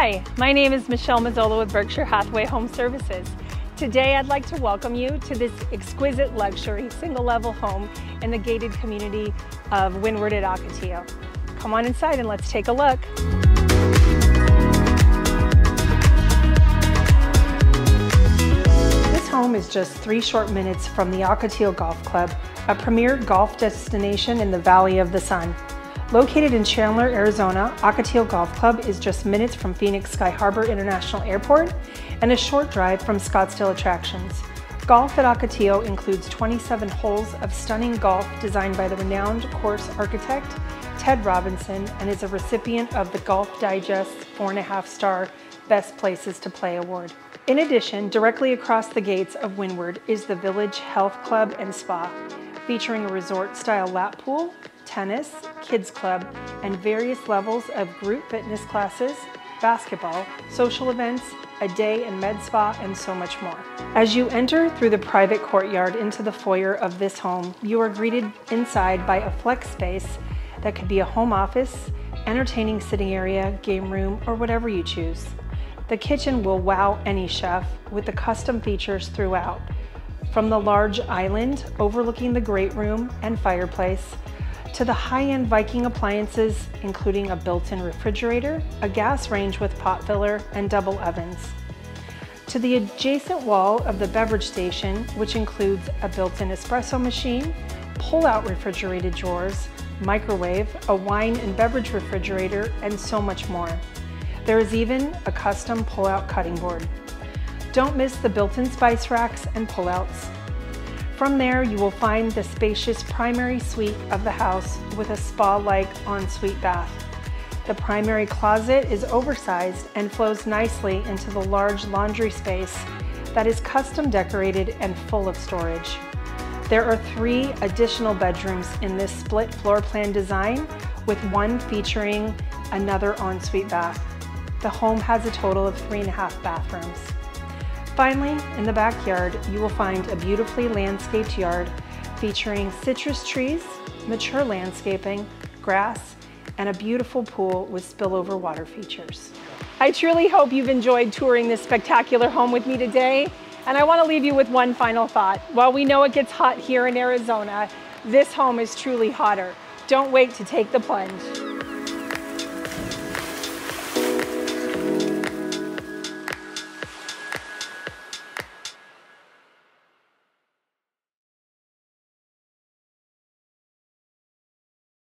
Hi, my name is Michelle Mazzola with Berkshire Hathaway Home Services. Today I'd like to welcome you to this exquisite luxury single level home in the gated community of Windward at Ocotillo. Come on inside and let's take a look. This home is just three short minutes from the Ocotillo Golf Club, a premier golf destination in the Valley of the Sun. Located in Chandler, Arizona, Ocotillo Golf Club is just minutes from Phoenix Sky Harbor International Airport and a short drive from Scottsdale Attractions. Golf at Ocotillo includes 27 holes of stunning golf designed by the renowned course architect Ted Robinson and is a recipient of the Golf Digest 4.5 star Best Places to Play award. In addition, directly across the gates of Windward is the Village Health Club and Spa, featuring a resort-style lap pool, tennis, kids club, and various levels of group fitness classes, basketball, social events, a day and med spa, and so much more. As you enter through the private courtyard into the foyer of this home, you are greeted inside by a flex space that could be a home office, entertaining sitting area, game room, or whatever you choose. The kitchen will wow any chef with the custom features throughout, from the large island overlooking the great room and fireplace to the high-end Viking appliances, including a built-in refrigerator, a gas range with pot filler, and double ovens. To the adjacent wall of the beverage station, which includes a built-in espresso machine, pull-out refrigerated drawers, microwave, a wine and beverage refrigerator, and so much more. There is even a custom pull-out cutting board. Don't miss the built-in spice racks and pullouts. From there, you will find the spacious primary suite of the house with a spa-like ensuite bath. The primary closet is oversized and flows nicely into the large laundry space that is custom decorated and full of storage. There are three additional bedrooms in this split floor plan design with one featuring another ensuite bath. The home has a total of three and a half bathrooms. Finally, in the backyard, you will find a beautifully landscaped yard featuring citrus trees, mature landscaping, grass, and a beautiful pool with spillover water features. I truly hope you've enjoyed touring this spectacular home with me today. And I wanna leave you with one final thought. While we know it gets hot here in Arizona, this home is truly hotter. Don't wait to take the plunge.